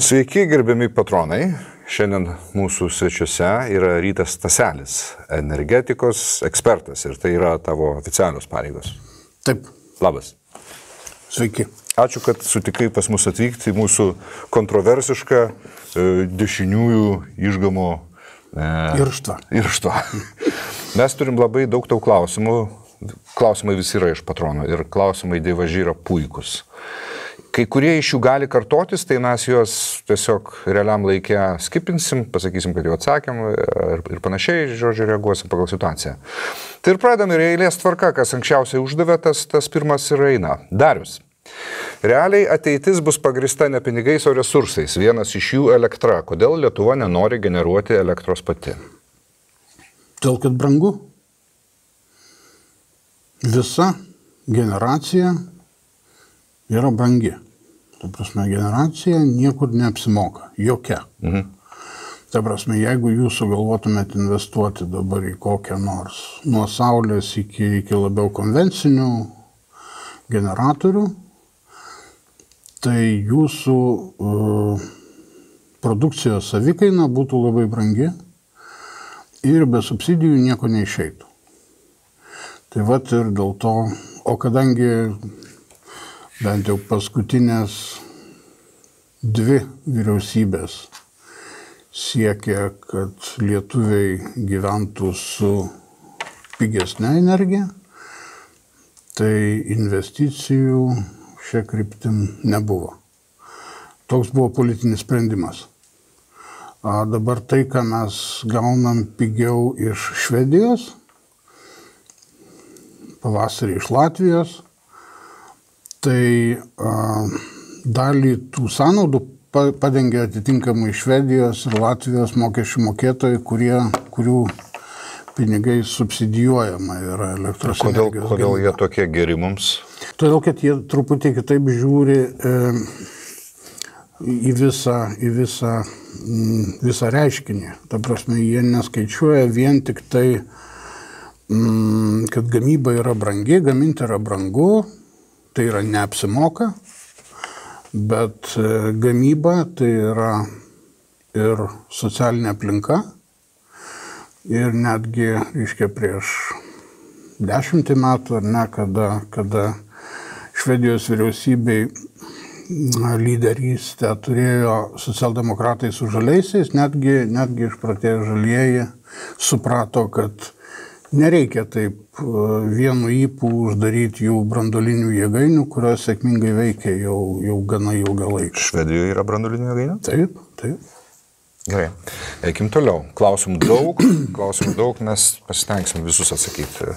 Sveiki, gerbiami patronai. Šiandien mūsų svečiuose yra Rytas Taselis, energetikos ekspertas ir tai yra tavo oficialios pareigos. Taip, Labas. sveiki. Ačiū, kad sutikai pas mus atvykti į mūsų kontroversišką e, dešiniųjų išgamo e, Irštva. irštva. Mes turim labai daug tau klausimų. Klausimai visi yra iš patronų ir klausimai dievaži yra puikus. Kai kurie iš jų gali kartotis, tai mes juos tiesiog realiam laikė skipinsim, pasakysim, kad jau atsakėm ir, ir panašiai, žodžiu, reaguosim pagal situaciją. Tai ir pradedam ir eilės tvarka, kas anksčiausiai uždavė, tas, tas pirmas ir eina. Darius. Realiai ateitis bus pagrista ne pinigais, o resursais. Vienas iš jų elektra. Kodėl Lietuva nenori generuoti elektros pati? Todėl, kad brangu. Visa generacija yra brangi. Ta prasme, generacija niekur neapsimoka. Jokia. Mhm. Ta prasme, jeigu jūs sugalvotumėt investuoti dabar į kokią nors nuo saulės iki, iki labiau konvencinių generatorių, tai jūsų uh, produkcijos savikaina būtų labai brangi ir be subsidijų nieko neišeitų. Tai vat ir dėl to, o kadangi bent jau paskutinės dvi vyriausybės siekia, kad lietuviai gyventų su pigesnė energija, tai investicijų šia kryptim nebuvo. Toks buvo politinis sprendimas. A dabar tai, ką mes gaunam pigiau iš Švedijos, pavasarį iš Latvijos, tai a, dalį tų sąnaudų pa- padengia atitinkamai Švedijos ir Latvijos mokesčių mokėtojai, kurie, kurių pinigai subsidijuojama yra elektros Kodėl, energijos kodėl gamyba. jie tokie geri mums? Todėl, kad jie truputį kitaip žiūri e, į visą, į visą, mm, visą reiškinį. Ta prasme, jie neskaičiuoja vien tik tai, mm, kad gamyba yra brangi, gaminti yra brangu, tai yra neapsimoka, bet e, gamyba tai yra ir socialinė aplinka. Ir netgi, reiškia, prieš dešimtį metų, ar ne, kada, kada Švedijos vyriausybei lyderystę turėjo socialdemokratai su žaliaisiais, netgi, netgi išpratėję žalieji suprato, kad nereikia taip e, vienu įpū uždaryti jų brandolinių jėgainių, kurios sėkmingai veikia jau, jau gana ilgą laiką. Švedijoje yra branduolinė jėgainė? Taip, taip. Gerai. Eikim toliau. Klausimų daug, klausimų daug, mes pasitenksim visus atsakyti.